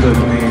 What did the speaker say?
Stadt